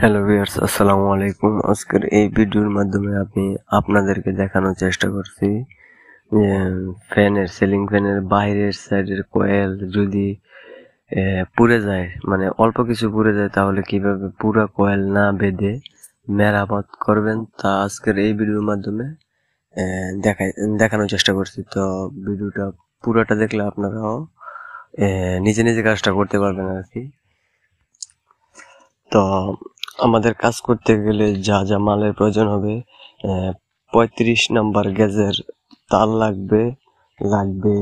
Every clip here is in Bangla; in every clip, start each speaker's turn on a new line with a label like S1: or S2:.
S1: হ্যালো ভিউয়ার্স আসসালামু আলাইকুম। আজকের এই ভিডিওর মাধ্যমে আমি আপনাদেরকে দেখানোর চেষ্টা করছি যে, ফ্যানের, সিলিং ফ্যানের বাইরের সাইডের কয়েল যদি পুড়ে যায় মানে অল্প কিছু পুড়ে যায়, তাহলে কীভাবে পুরো কয়েল না বেঁধে মেরামত করবেন তা আজকের এই ভিডিওর মাধ্যমে দেখাই, দেখানোর চেষ্টা করছি। তো ভিডিওটা পুরোটা দেখলে আপনারাও নিজে নিজে কাজটা করতে পারবেন আর কি। তো আমাদের কাজ করতে গেলে যা যা মালের প্রয়োজন হবে পঁয়ত্রিশ নাম্বার গ্যাজের তার লাগবে লাগবে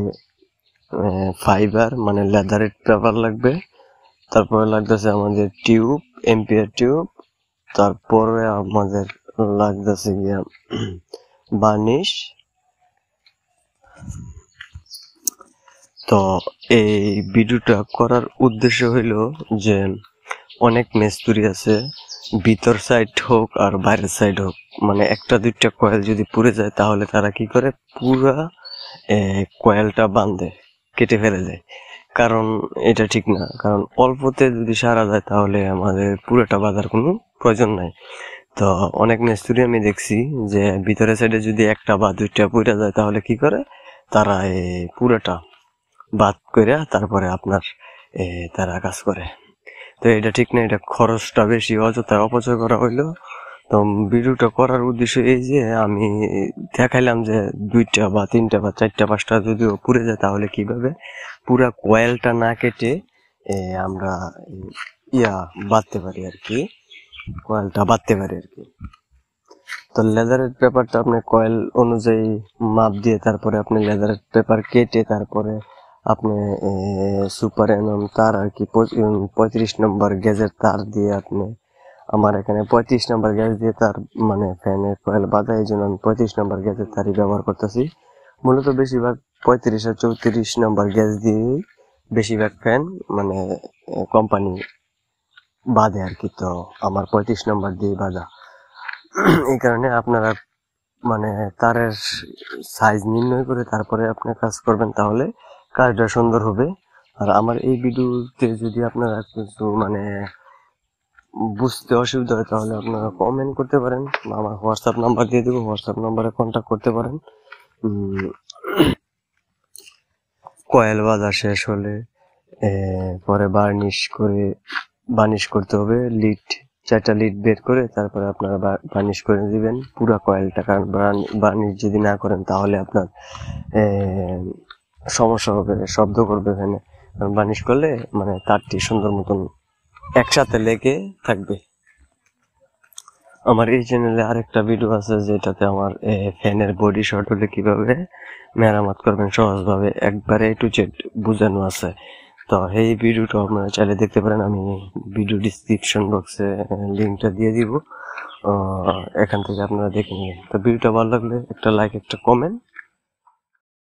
S1: ফাইবার মানে লেদারের পেপার লাগবে, তারপরে লাগতেছে আমাদের টিউব এম্পিয়ার টিউব, তারপরে আমাদের লাগতেছে গিয়া বার্নিশ। তো এই ভিডিওটা করার উদ্দেশ্য হইল যে অনেক মেস্তুরি আছে, ভিতর সাইড হোক আর বাইরের সাইড হোক। মানে একটা দুইটা কয়েল যদি পুড়ে যায়, তাহলে তারা কি করে? পুরা কয়েলটা বাঁধে, কেটে ফেলে দেয়। কারণ এটা ঠিক না। কারণ অল্পতে যদি সারা যায়, তাহলে আমাদের পুরোটা বাঁধার কোনো প্রয়োজন নাই। তো অনেক মেস্তুরি আমি দেখছি যে, ভিতরের সাইডে যদি একটা বা দুইটা পুড়ে যায়, তাহলে কি করে? তারা পুরোটা বাদ করে তারপরে আপনার তারা কাজ করে। তো এটা ঠিক না, এটা খরচটা বেশি, অযথা অপচয় করা হইল। তো ভিডিওটা করার উদ্দেশ্য এই যে, আমি দেখাইলাম যে দুইটা বা তিনটা বা চারটা পাঁচটা যদিও পুড়ে যায়, তাহলে কীভাবে? পুরা কয়েলটা না কেটে আমরা ইয়া বাঁধতে পারি আর কি, কয়েলটা বাঁধতে পারি আর কি। তো লেদারের পেপারটা আপনি কয়েল অনুযায়ী মাপ দিয়ে, তারপরে আপনি লেদারের পেপার কেটে, তারপরে আপনি সুপার এনম তার আর কি পঁয়ত্রিশ নম্বর গ্যাসের তার দিয়ে আপনি আমার এখানে পঁয়ত্রিশ নম্বর গ্যাস দিয়ে তার মানে ফ্যানের কয়েল বাঁধা এই জন্য আমি পঁয়ত্রিশ নম্বর গ্যাসের তারই ব্যবহার করতেছি। মূলত বেশিরভাগ পঁয়ত্রিশ আর চৌত্রিশ নম্বর গ্যাস দিয়ে বেশিরভাগ ফ্যান মানে কোম্পানি বাঁধে আর কি। তো আমার পঁয়ত্রিশ নম্বর দিয়ে বাঁধা এই কারণে আপনারা মানে তারের সাইজ নির্ণয় করে তারপরে আপনি কাজ করবেন তাহলে। কাজটা সুন্দর হবে। আর আমার এই ভিডিওতে যদি আপনারা কিছু মানে বুঝতে অসুবিধা হয়, তাহলে আপনারা কমেন্ট করতে পারেন। বা আমার হোয়াটসঅ্যাপ নাম্বার দিয়ে দেবো হোয়াটসঅ্যাপ নাম্বারে কন্ট্যাক্ট করতে পারেন। কয়েল বাঁধা শেষ হলে পরে বার্নিশ করে বার্নিশ করতে হবে। লিড চারটা লিড বের করে তারপরে আপনারা বার্নিশ করে দিবেন। পুরো কয়েলটা, কারণ বার্নিশ যদি না করেন, তাহলে আপনার সমস্যা হবে, শব্দ করবে এখানে। বার্নিশ করলে মানে তারটি সুন্দর মতন একসাথে লেগে থাকবে। আমার এই চ্যানেলে আরেকটা ভিডিও আছে যেটাতে আমার ফ্যানের বডি শর্ট হলে কীভাবে মেরামত করবেন সহজভাবে একবারে টু জেড বোঝানো আছে। তো এই ভিডিওটা আপনারা চাইলে দেখতে পারেন, আমি ভিডিও ডিসক্রিপশন বক্সে লিঙ্কটা দিয়ে দিব। এখান থেকে আপনারা দেখে নেবেন। তো ভিডিওটা ভালো লাগলে একটা লাইক একটা কমেন্ট